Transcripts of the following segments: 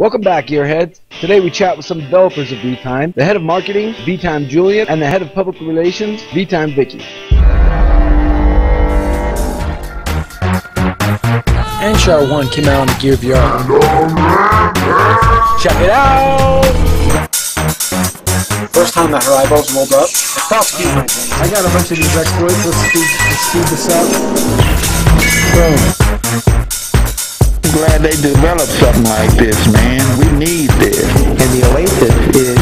Welcome back, Gearheads. Today we chat with some developers of VTime, the head of marketing, VTime Julian, and the head of public relations, VTime Vicky. And Shar 1 came out on the Gear VR. Check it out! First time that her eyeballs rolled up. Excuse me. I got a bunch of these exploits. Let's speed, let's speed this up. Boom. Glad they developed something like this, man. We need this. And the Oasis is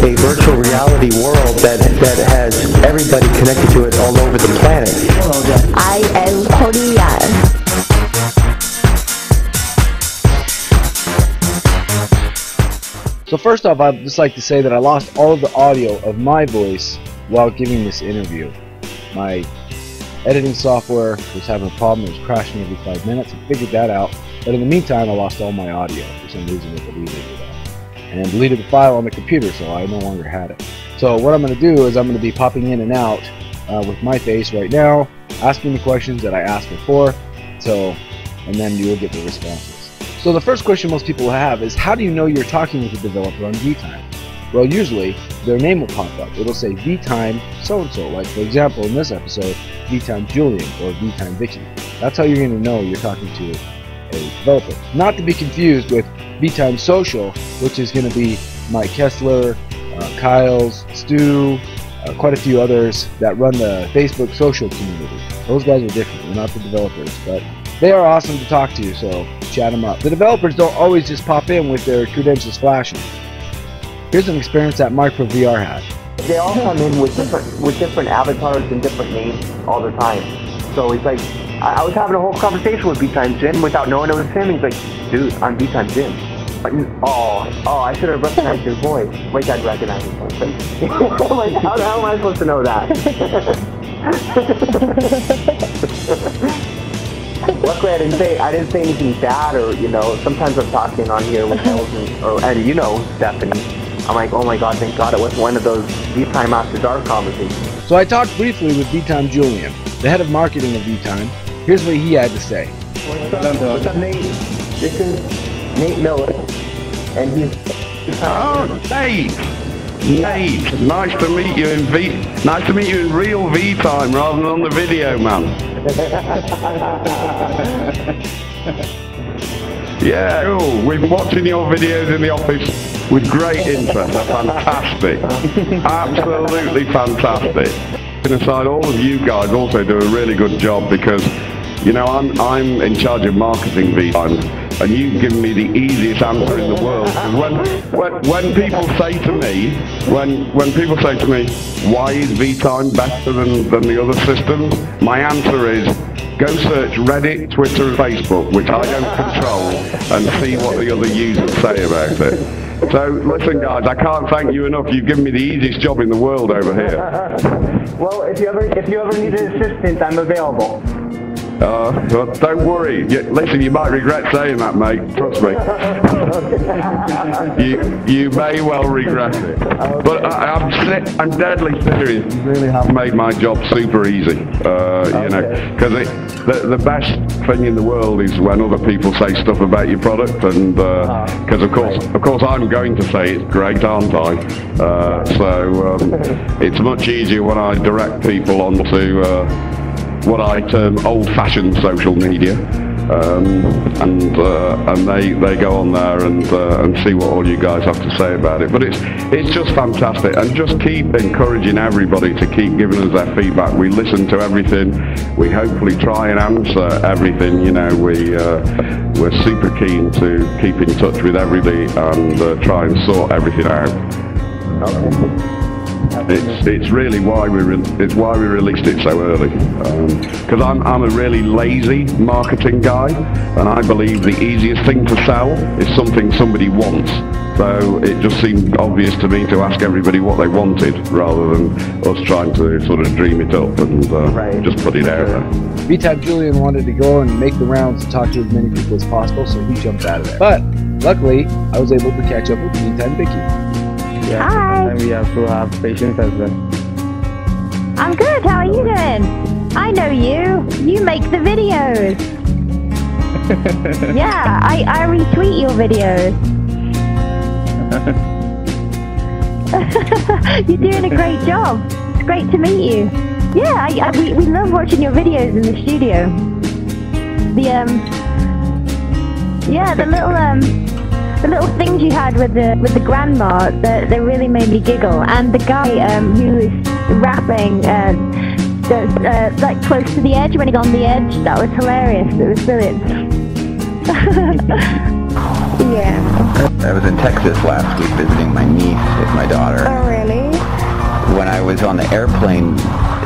a virtual reality world that that has everybody connected to it all over the planet. I am Korean. So first off, I'd just like to say that I lost all of the audio of my voice while giving this interview. My editing software was having a problem, it was crashing every five minutes. I figured that out, but in the meantime, I lost all my audio. For some reason, it deleted it all. And deleted the file on the computer, so I no longer had it. So what I'm going to do is I'm going to be popping in and out uh, with my face right now, asking the questions that I asked before, so, and then you'll get the responses. So the first question most people have is how do you know you're talking with a developer on VTime? Well, usually their name will pop up. It'll say VTime so-and-so. Like for example, in this episode, VTime Julian or VTime Vicky. That's how you're going to know you're talking to a developer. Not to be confused with VTime Social, which is going to be Mike Kessler, uh, Kyle's, Stu, uh, quite a few others that run the Facebook social community. Those guys are different. They're not the developers, but they are awesome to talk to, so chat them up. The developers don't always just pop in with their credentials flashing. Here's an experience that Micro VR had. They all come in with different with different avatars and different names all the time. So he's like I, I was having a whole conversation with V-Time Jim without knowing it was him. He's like, dude, I'm V-Time Jim. Like, oh, oh, I should have recognized your voice. Wait, I'd recognize his voice. Like, how the hell am I supposed to know that? Luckily, I didn't say I didn't say anything bad, or you know. Sometimes I'm talking on here with Elton, or and you know Stephanie. I'm like, oh my god, thank God it wasn't one of those deep time after dark conversations. So I talked briefly with V time Julian, the head of marketing of VTime. Here's what he had to say. What's up, What's up Nate? This is Nate Miller, and he's. Oh, Nate! Nate, nice to meet you in V. Nice to meet you in real V time rather than on the video, man. Yeah, cool. We've been watching your videos in the office with great interest. They're fantastic. Absolutely fantastic. Aside, all of you guys also do a really good job because, you know, I'm, I'm in charge of marketing VTime and you've given me the easiest answer in the world. When, when, when people say to me, when, when people say to me, why is VTime better than, than the other systems? My answer is, go search Reddit, Twitter and Facebook, which I don't control, and see what the other users say about it. So listen guys, I can't thank you enough. You've given me the easiest job in the world over here. Well, if you ever if you ever need an assistant, I'm available. Uh, well, don't worry. You, listen, you might regret saying that, mate. Trust me. you you may well regret it. But I, I'm I'm deadly serious. You really have made my job super easy. Uh, you know, because the the best thing in the world is when other people say stuff about your product, and because of course of course I'm going to say it's great, aren't I? Uh, so um, it's much easier when I direct people onto. What I term old-fashioned social media, um, and uh, and they, they go on there and uh, and see what all you guys have to say about it. But it's it's just fantastic, and just keep encouraging everybody to keep giving us their feedback. We listen to everything. We hopefully try and answer everything. You know, we uh, we're super keen to keep in touch with everybody and uh, try and sort everything out. It's it's really why we re- it's why we released it so early. Because I'm I'm a really lazy marketing guy, and I believe the easiest thing to sell is something somebody wants. So it just seemed obvious to me to ask everybody what they wanted, rather than us trying to sort of dream it up and uh, Right. just put it out there. VTime Julian wanted to go and make the rounds and talk to as many people as possible, so he jumped out of there. But luckily, I was able to catch up with VTime Vicky. Yeah, Hi. and we have to have patience as well. I'm good. How are you doing? I know you. You make the videos. yeah, I, I retweet your videos. You're doing a great job. It's great to meet you. Yeah, I, I, we, we love watching your videos in the studio. The um, yeah, the little um, the little things you had with the with the grandma that they really made me giggle, and the guy um who was rapping uh, that's, uh, like close to the edge when he got on the edge. That was hilarious. It was brilliant. yeah. I was in Texas last week visiting my niece with my daughter. Oh, really? When I was on the airplane,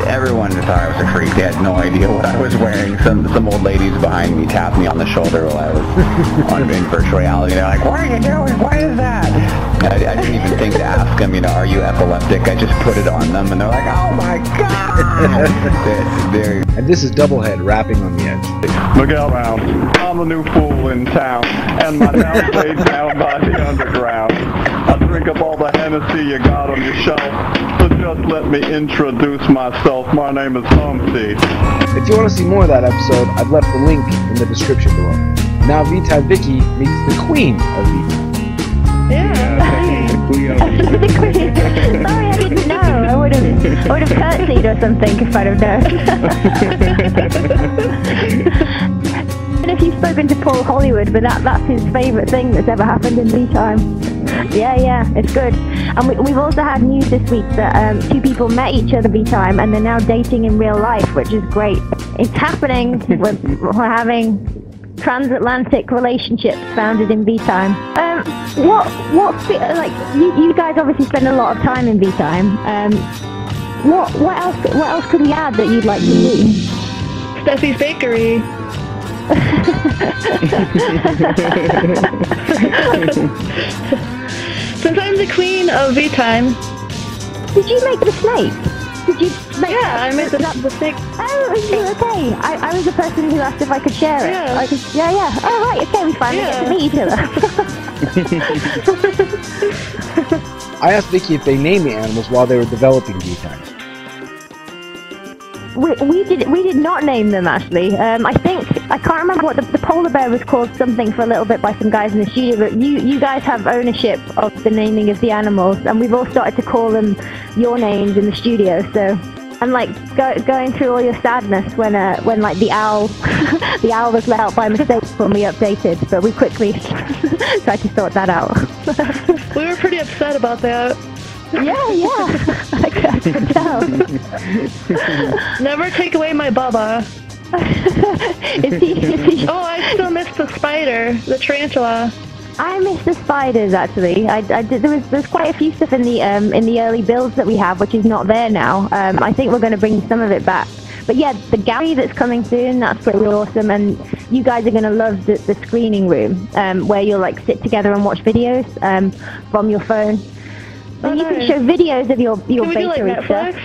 everyone thought I was a freak. They had no idea what I was wearing. Some some old ladies behind me tapped me on the shoulder while I was on in virtual reality. They're like, "What are you doing? What is that?" I, I didn't even think to ask them, you know, "Are you epileptic?" I just put it on them, and they're like, "Oh my god!" they, they're And this is Doublehead rapping on the edge. Miguel Round. I'm the new fool in town, and my town's laid down by the underground. I drink up all the Hennessy you got on your shelf, so just let me introduce myself. My name is Humpty. If you want to see more of that episode, I've left the link in the description below. Now VTime Vicky meets the queen of VTime. Yeah. The queen. Sorry, I didn't know. I would have, I would have curtsied or something if I'd have known. I don't know if you've spoken to Paul Hollywood, but that, that's his favourite thing that's ever happened in V time. Yeah, yeah, it's good. And we, we've also had news this week that um, two people met each other V time and they're now dating in real life, which is great. It's happening. we're, we're having transatlantic relationships founded in V time. Um, what what like you, you guys obviously spend a lot of time in V time. Um, what what else what else could we add that you'd like to do? Steffi's Bakery. Since I'm the queen of V time. Did you make the snake? Did you make Yeah, I made the, the snake. Oh, are you okay? I, I was the person who asked if I could share it. Yeah. Like, yeah, yeah. Oh, right, okay, we finally get to meet each other. I asked Vicky if they named the animals while they were developing V-Time. We, we did we did not name them actually. Um, I think I can't remember what the, the polar bear was called something for a little bit by some guys in the studio. But you you guys have ownership of the naming of the animals, and we've all started to call them your names in the studio. So. And like go, going through all your sadness when uh, when like the owl the owl was let out by mistake when we updated, but we quickly tried to sort that out. We were pretty upset about that. yeah, yeah, I could, tell. Never take away my Bubba. is he, is he, Oh, I still miss the spider, the tarantula. I miss the spiders actually. I, I did, there was there's quite a few stuff in the um, in the early builds that we have, which is not there now. Um, I think we're going to bring some of it back. But yeah, the gallery that's coming soon, that's pretty awesome, and you guys are going to love the, the screening room um, where you'll like sit together and watch videos um, from your phone. Oh, you can show videos of your your Can do like stuff.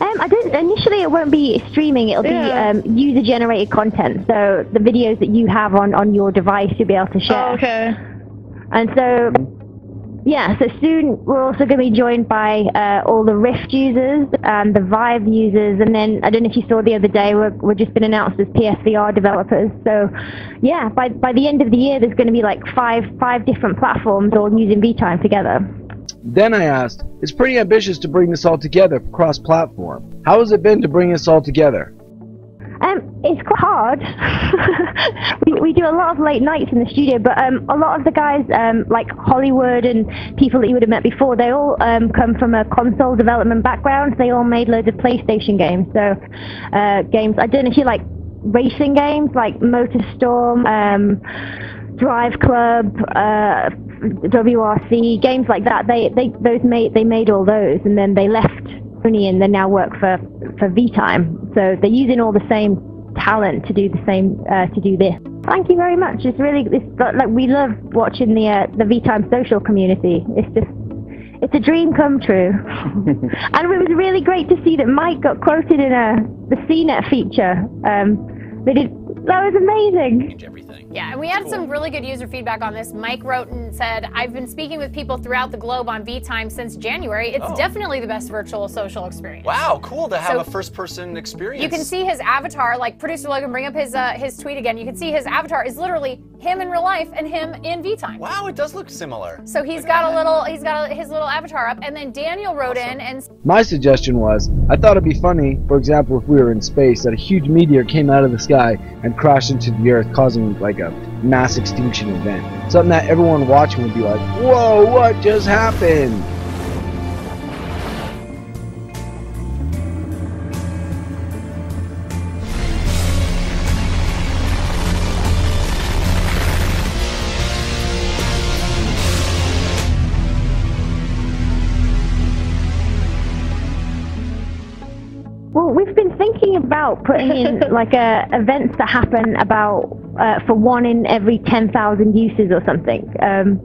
Um, I don't. Initially, it won't be streaming. It'll Yeah. be um, user-generated content. So the videos that you have on on your device, you'll be able to share. Oh, okay. And so, yeah, so soon we're also going to be joined by uh, all the Rift users and the Vive users, and then I don't know if you saw the other day, we're, we're just been announced as PSVR developers. So, yeah, by by the end of the year, there's going to be like five five different platforms all using VTime together. Then I asked, it's pretty ambitious to bring this all together cross-platform. How has it been to bring this all together? Um, it's quite hard. we, we do a lot of late nights in the studio, but um, a lot of the guys, um, like Hollywood and people that you would have met before, they all um, come from a console development background. They all made loads of PlayStation games. So, uh, games, I don't know if you like racing games like MotorStorm, um, Drive Club, uh, WRC, games like that. They, they, those made, they made all those, and then they left Sony and they now work for for VTime. So they're using all the same talent to do the same uh, to do this. Thank you very much. It's really it's like we love watching the uh, the VTime social community. It's just it's a dream come true. and it was really great to see that Mike got quoted in a the CNET feature. Um, they did that was amazing. Yeah, and we had some really good user feedback on this. Mike wrote and said, I've been speaking with people throughout the globe on VTime since January. It's Oh. definitely the best virtual social experience. Wow, cool to have So- a first-person experience. You can see his avatar, like producer Logan, bring up his uh, his tweet again. You can see his avatar is literally him in real life and him in VTime. Wow, it does look similar. So he's got a little, he's got a, his little avatar up, and then Daniel wrote in and My suggestion was, I thought it'd be funny, for example, if we were in space, that a huge meteor came out of the sky and crashed into the Earth, causing like a mass extinction event. Something that everyone watching would be like, whoa, what just happened? Well, we've been thinking about putting in like uh, events that happen about uh, for one in every ten thousand uses or something. Um,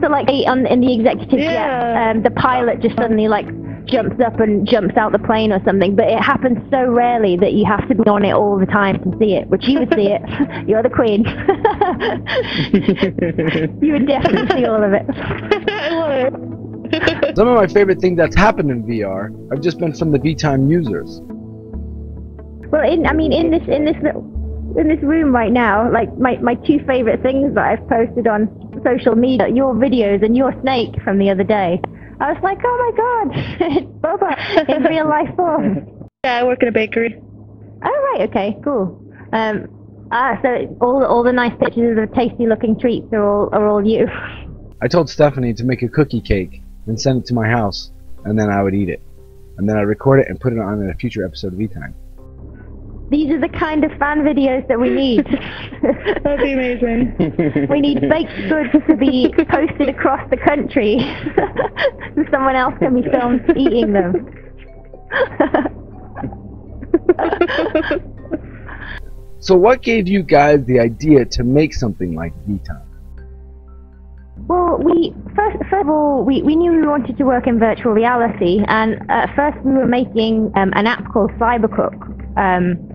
so like on in the executive jet, um, the pilot just suddenly like jumps up and jumps out the plane or something. But it happens so rarely that you have to be on it all the time to see it. Which you would see it. You're the queen. you would definitely see all of it. I love it. Some of my favorite things that's happened in VR have just been from the VTime users. Well, in, I mean, in this in this little in this room right now, like my my two favorite things that I've posted on social media, your videos and your snake from the other day. I was like, oh my god, it's Boba in real life form. Yeah, I work in a bakery. Oh right, okay, cool. Um, ah, so all all the nice pictures of tasty looking treats are all are all you. I told Stephanie to make a cookie cake and send it to my house, and then I would eat it. And then I'd record it and put it on in a future episode of VTime. These are the kind of fan videos that we need. That'd be amazing. we need baked goods to be posted across the country so someone else can be filmed eating them. So what gave you guys the idea to make something like VTime? Well, we first, first of all, we, we knew we wanted to work in virtual reality, and at first we were making um, an app called Cybercook. Um,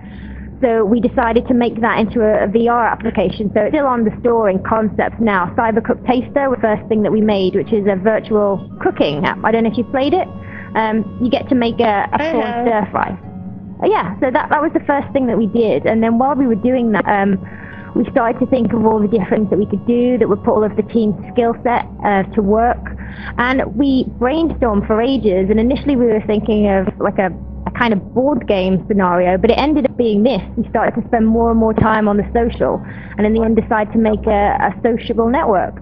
so we decided to make that into a, a VR application. So it's still on the store in concept now. Cybercook Taster was the first thing that we made, which is a virtual cooking app. I don't know if you've played it. Um, you get to make a prawn have. stir fry. Uh, yeah, so that, that was the first thing that we did. And then while we were doing that, um, we started to think of all the different things that we could do that would put all of the team's skill set uh, to work. And we brainstormed for ages. And initially we were thinking of like a, a kind of board game scenario, but it ended up being this. We started to spend more and more time on the social, and in the end decided to make a, a sociable network.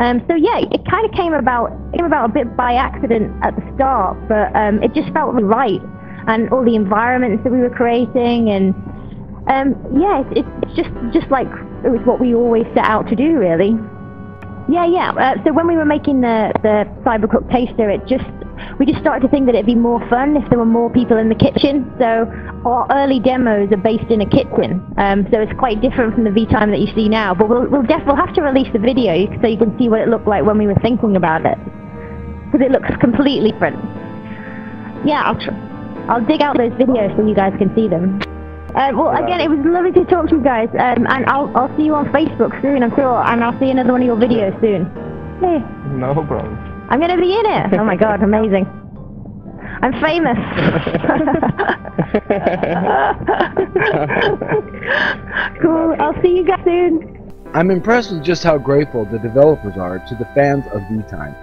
Um, so yeah, it kind of came about came about a bit by accident at the start, but um, it just felt really right, and all the environments that we were creating, and um, yeah, it's, it's just just like it was what we always set out to do, really. Yeah, yeah. Uh, so when we were making the the Cybercook taster, it just we just started to think that it'd be more fun if there were more people in the kitchen. So our early demos are based in a kitchen, um, so it's quite different from the V-Time that you see now. But we'll we'll, def- we'll have to release the video so you can see what it looked like when we were thinking about it, because it looks completely different. Yeah, I'll tr- I'll dig out those videos so you guys can see them. Uh, well, again, it was lovely to talk to you guys, um, and I'll I'll see you on Facebook soon, I'm sure, and I'll see another one of your videos soon. Hey. No problem. I'm gonna be in it. Oh my god, amazing. I'm famous. cool. I'll see you guys soon. I'm impressed with just how grateful the developers are to the fans of VTime,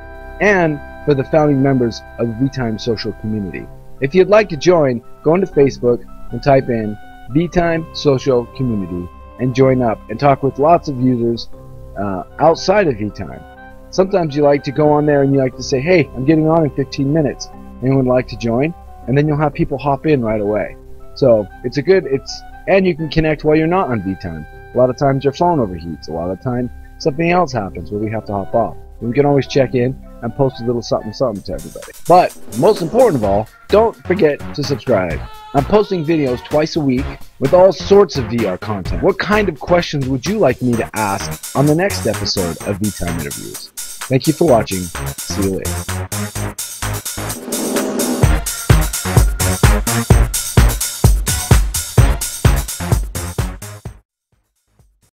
and for the founding members of the VTime social community. If you'd like to join, go into Facebook and type in VTime Social Community and join up and talk with lots of users uh, outside of VTime. Sometimes you like to go on there and you like to say, hey, I'm getting on in 15 minutes. Anyone like to join? And then you'll have people hop in right away. So it's a good, it's, and you can connect while you're not on VTime. A lot of times your phone overheats. A lot of time something else happens where we have to hop off. We can always check in and post a little something something to everybody. But most important of all, don't forget to subscribe. I'm posting videos twice a week with all sorts of VR content. What kind of questions would you like me to ask on the next episode of VTime Interviews? Thank you for watching. See you later.